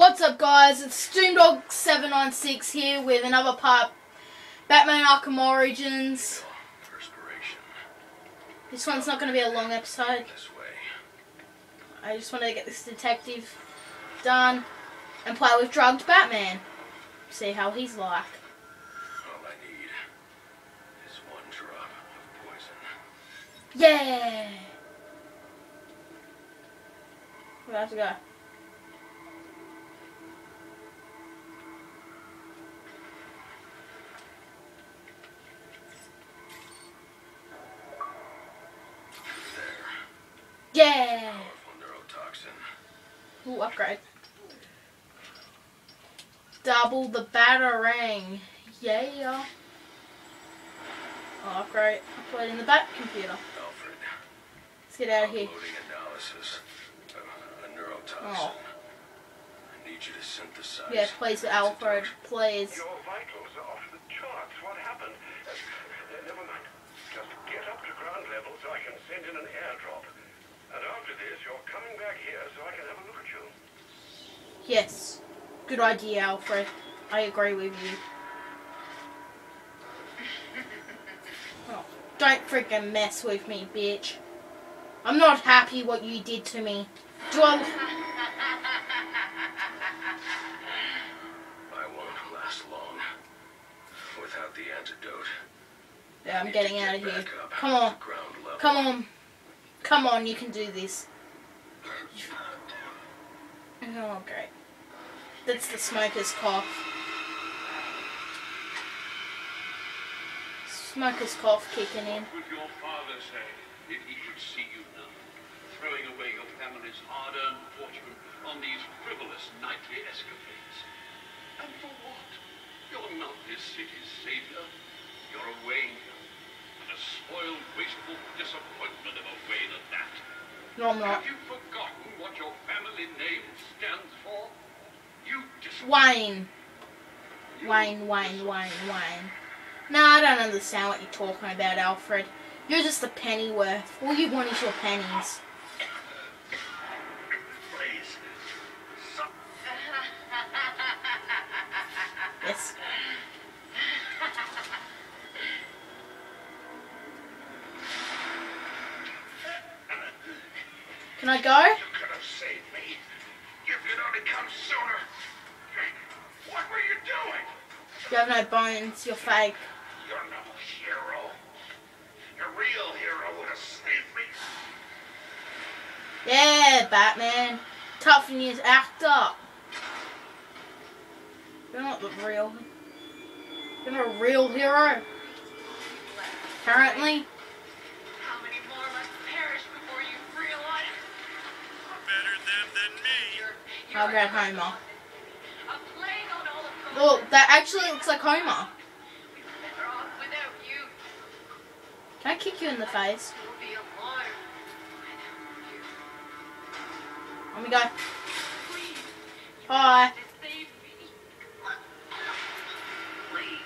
What's up guys, it's Doomdog796 here with another part Batman Arkham Origins. This one's not going to be a long episode. I just want to get this detective done and play with drugged Batman. See how he's like. Yeah! We have to go. Yeah! Powerful. Ooh, upgrade. Double the battering. Yeah. Oh, upgrade. Upgrade in the back computer. Alfred. Let's get out of here. Uploading analysis. of a neurotoxin. Oh. I need you to synthesize. Yeah, please, Alfred. Please. Your vitals are off the charts. What happened? Uh, never mind. Just get up to ground level so I can send in an airdrop. And after this, you're coming back here so I can have a look at you. Yes. Good idea, Alfred. I agree with you. Oh, don't freaking mess with me, bitch. I'm not happy what you did to me. Do I... I won't last long. Without the antidote. Yeah, I'm getting to out of here. Come on. Come on. Come on, you can do this. Oh, great. That's the smoker's cough. Smoker's cough kicking in. What would your father say if he could see you now, throwing away your family's hard-earned fortune on these frivolous nightly escapades? And for what? You're not this city's savior. You're a Wayne. And a spoiled, wasteful disappointment of a Wayne at that. No, I'm not. Have you forgotten what your family name stands for? You dis- Wayne. you Wayne, Wayne, dis- Wayne, Wayne. No, I don't understand what you're talking about, Alfred. You're just a pennyworth. All you want is your pennies. Yes. Can I go? You'd come sooner. What were you doing? You have no bones. You're fake. You're no hero. Real hero would have saved me. Yeah, Batman. Toughen your act up. You're not the real. You're not a real hero. Apparently. I'll grab Homer. a plague on all of Oh, that actually looks like Homer. We'd be better off without you. Can I kick you in the face? You'll be alive without you. Let me go. Bye. have to save me. Please.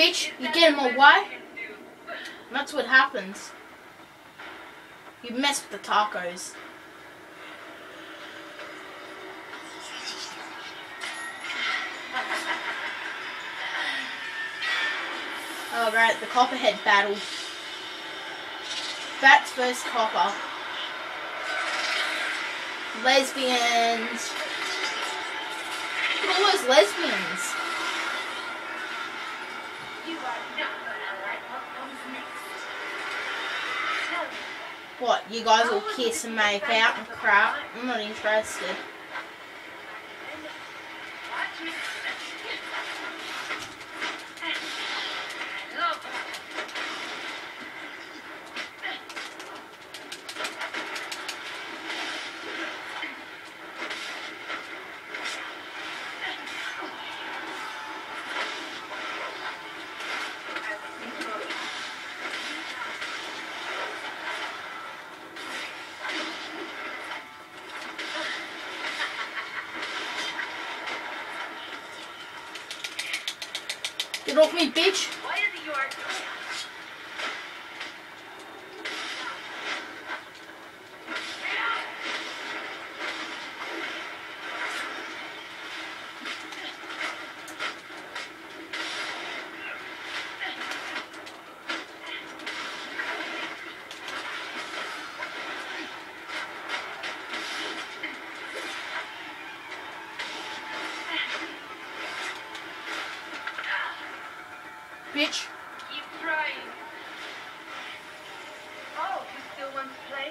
Bitch, you get him away? That's what happens. You mess with the tacos. Oh, right, the Copperhead battle. Bats versus Copper. Lesbians. All those lesbians. You are not gonna like what you guys will kiss and make out and crap? I'm not interested. Get off me, bitch. Bitch. Keep trying. Oh, you still want to play?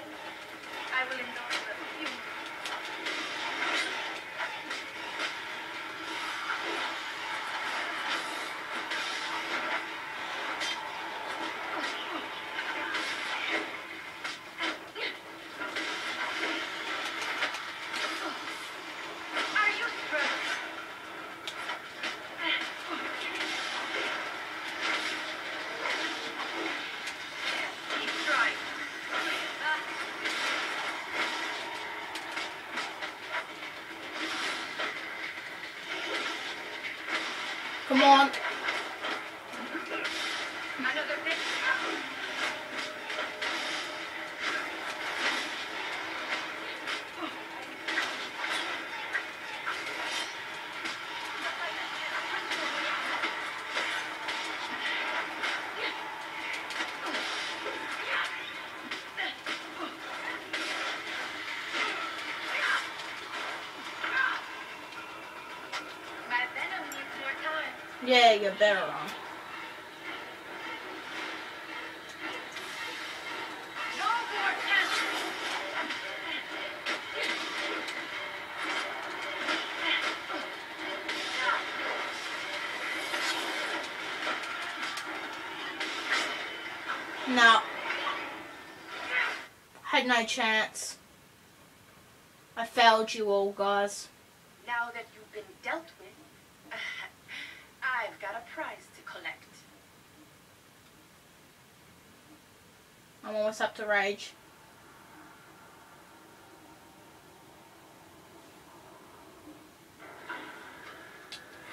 I will indulge a few. Are you struggling? Keep trying. Ah. Come on. Yeah, you're better off. No. Had no chance. I failed you all, guys. Now that you've been dealt with, I've got a prize to collect. I'm almost up to rage.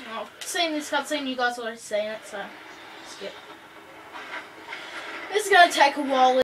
I've seen this cutscene, you guys already seen it, so skip. This is gonna take a while.